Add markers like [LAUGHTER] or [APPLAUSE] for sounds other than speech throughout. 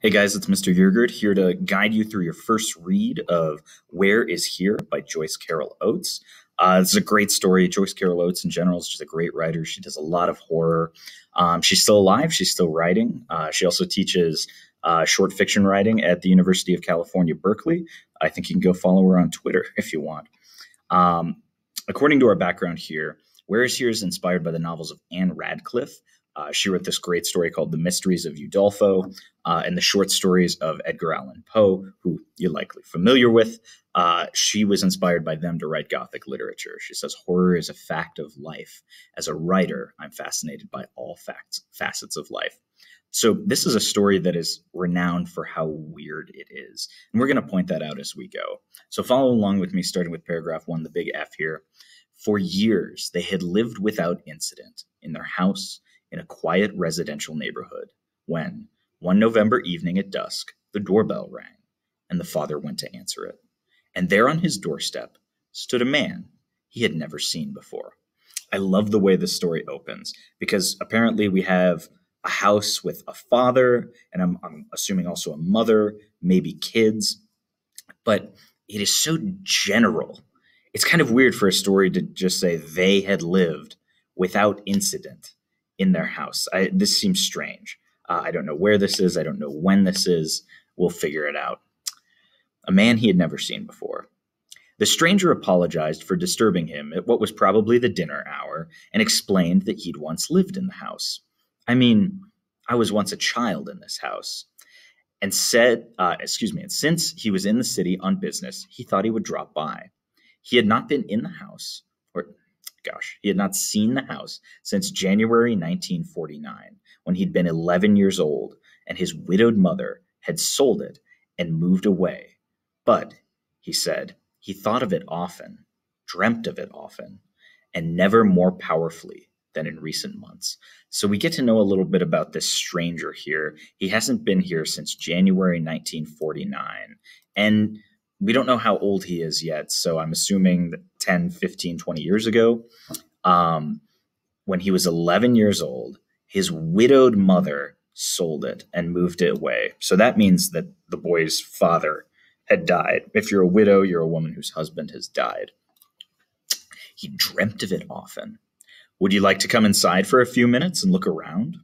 Hey guys, it's Mr. Yergert here to guide you through your first read of Where is Here by Joyce Carol Oates. Uh, this is a great story. Joyce Carol Oates, in general, is just a great writer. She does a lot of horror. Um, she's still alive, she's still writing. Uh, she also teaches uh, short fiction writing at the University of California, Berkeley. I think you can go follow her on Twitter [LAUGHS] if you want. Um, according to our background here, Where is Here is inspired by the novels of Ann Radcliffe. Uh, she wrote this great story called The Mysteries of Udolpho uh, and the short stories of Edgar Allan Poe, who you're likely familiar with. Uh, she was inspired by them to write Gothic literature. She says, Horror is a fact of life. As a writer, I'm fascinated by all facts, facets of life. So, this is a story that is renowned for how weird it is. And we're going to point that out as we go. So, follow along with me, starting with paragraph one, the big F here. For years, they had lived without incident in their house in a quiet residential neighborhood when, one November evening at dusk, the doorbell rang and the father went to answer it. And there on his doorstep stood a man he had never seen before. I love the way this story opens because apparently we have a house with a father, and I'm, I'm assuming also a mother, maybe kids, but it is so general. It's kind of weird for a story to just say they had lived without incident in their house. I, this seems strange. Uh, I don't know where this is. I don't know when this is. We'll figure it out. A man he had never seen before. The stranger apologized for disturbing him at what was probably the dinner hour and explained that he'd once lived in the house. I mean, I was once a child in this house. And said, uh, excuse me, and since he was in the city on business, he thought he would drop by. He had not been in the house, or gosh, he had not seen the house since January 1949, when he'd been 11 years old and his widowed mother had sold it and moved away. But, he said, he thought of it often, dreamt of it often, and never more powerfully than in recent months. So we get to know a little bit about this stranger here. He hasn't been here since January 1949. And we don't know how old he is yet. So I'm assuming 10, 15, 20 years ago, um, when he was 11 years old, his widowed mother sold it and moved it away. So that means that the boy's father had died. If you're a widow, you're a woman whose husband has died. He dreamt of it often. Would you like to come inside for a few minutes and look around?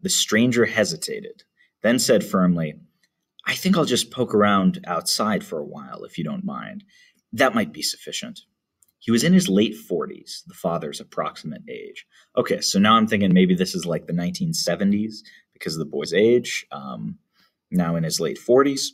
The stranger hesitated, then said firmly, I think I'll just poke around outside for a while, if you don't mind. That might be sufficient. He was in his late 40s, the father's approximate age. Okay, so now I'm thinking maybe this is like the 1970s because of the boy's age. Um, now in his late 40s.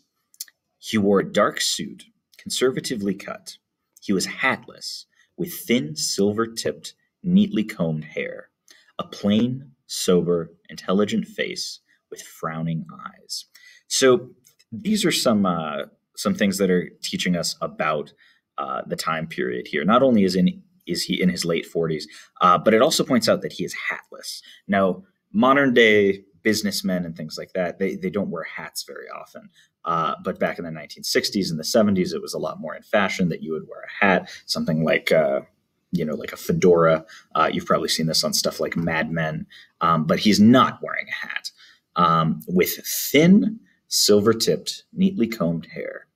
He wore a dark suit, conservatively cut. He was hatless, with thin, silver tipped, neatly combed hair, a plain, sober, intelligent face with frowning eyes. So these are some uh, some things that are teaching us about uh, the time period here. Not only is in is he in his late 40s, uh, but it also points out that he is hatless. Now, modern day businessmen and things like that, they, they don't wear hats very often. Uh, but back in the 1960s and the 70s, it was a lot more in fashion that you would wear a hat, something like, uh, you know, like a fedora. Uh, you've probably seen this on stuff like Mad Men, um, but he's not wearing a hat. Um, with thin, silver tipped, neatly combed hair,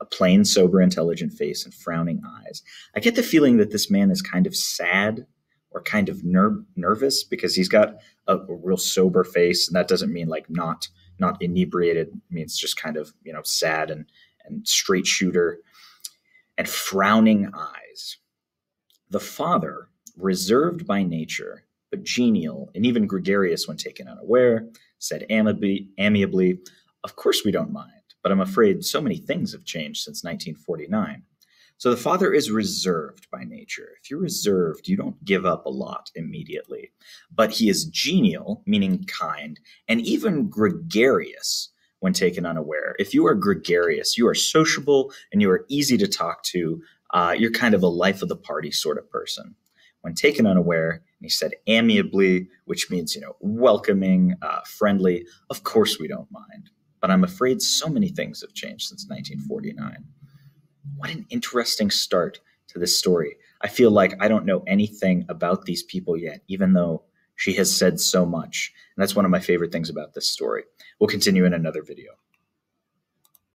a plain, sober, intelligent face, and frowning eyes. I get the feeling that this man is kind of sad or kind of ner- nervous because he's got a, a, real sober face, and that doesn't mean like not not inebriated. It means just kind of you know sad and and straight shooter and frowning eyes. The father, reserved by nature, but genial and even gregarious when taken unaware, said amiably, amiably of course, we don't mind, but I'm afraid so many things have changed since 1949. So the father is reserved by nature. If you're reserved, you don't give up a lot immediately. But he is genial, meaning kind, and even gregarious when taken unaware. If you are gregarious, you are sociable and you are easy to talk to. Uh, you're kind of a life of the party sort of person. When taken unaware, and he said amiably, which means, you know, welcoming, uh, friendly, of course we don't mind but I'm afraid so many things have changed since 1949. What an interesting start to this story. I feel like I don't know anything about these people yet, even though She has said so much. And that's one of my favorite things about this story. We'll continue in another video.